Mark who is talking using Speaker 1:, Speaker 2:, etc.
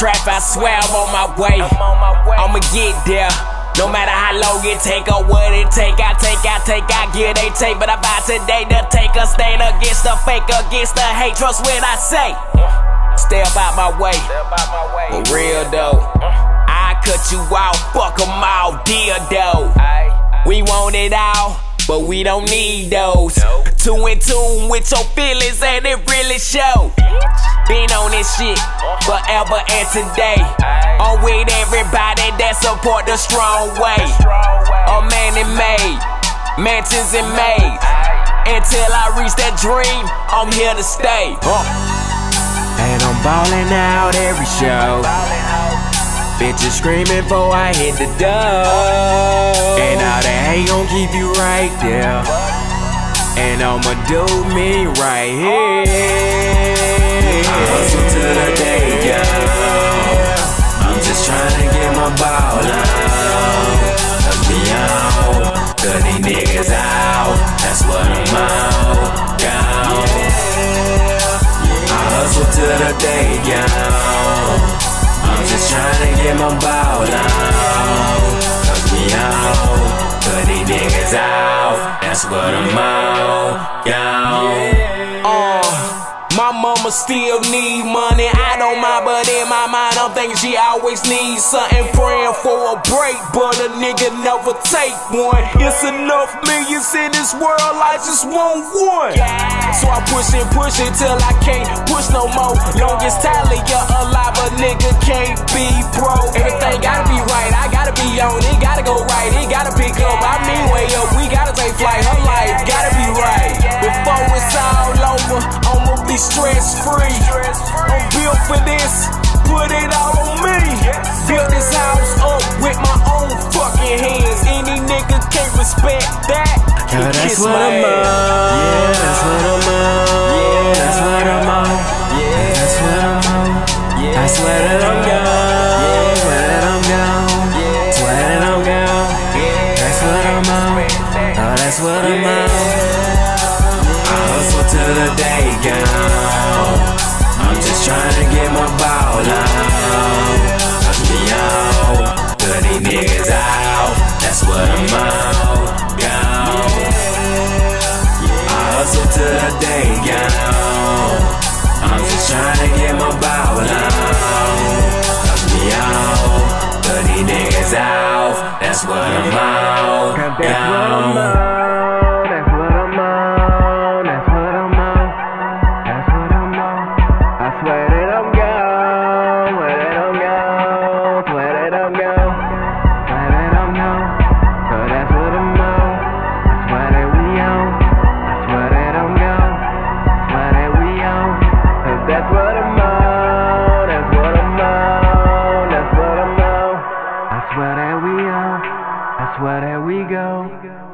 Speaker 1: trap, I swear I'm on my way. I'ma get there. No matter how long it take or what it take, I take, I take, I get, they take. But I buy today to take a stand against the fake, against the hate. Trust what I say. Stay about my way. For real though. I cut you out, fuck them all, deal though. We want it all, but we don't need those. Two in tune with your feelings, and it really show. Been on this shit forever and today. I'm with everybody that support the strong way. A man and made, mansions and made. Until I reach that dream, I'm here to stay. And I'm ballin' out every show. Bitches screaming before I hit the door. And all that hate gon' keep you right there. And I'ma do me right here.
Speaker 2: Yeah. I'm just trying to get my ball out. Cause we out, cause these niggas out. That's what I'm out, down.
Speaker 1: Uh, my mama still need money. I she always needs something. Praying for a break, but a nigga never take one. It's enough millions in this world, I just want one. So I push and push it till I can't push no more. Longest tally, you're alive, a nigga can't be broke. Everything gotta be right, I gotta be on it, gotta go right, it gotta pick up. I mean, way up, we gotta take flight. Her life gotta be right before it's all over. I'ma be stress free. I'm built for this, put it all can't respect that.
Speaker 2: Yeah, that's what I'm on. Yeah, that's what I'm on.
Speaker 1: Yeah.
Speaker 2: that's what I'm on.
Speaker 1: Yeah.
Speaker 2: That's what I'm on.
Speaker 1: Yeah.
Speaker 2: I swear that I'm gone. Swear that I'm gone.
Speaker 1: Yeah.
Speaker 2: Swear that I'm gone. That's what I'm on. Oh, that's what I'm on. I hustle to the day gone. Out. That's what I'm out. Gone. Swear that I'm gone. Swear that I'm gone. Swear that I'm gone. So that's what I'm on. I swear that we on. I swear that I'm gone. I swear that we on.
Speaker 3: Cause that's what I'm on, that's what I'm on, that's what I'm on. I swear that we on, I swear that we go.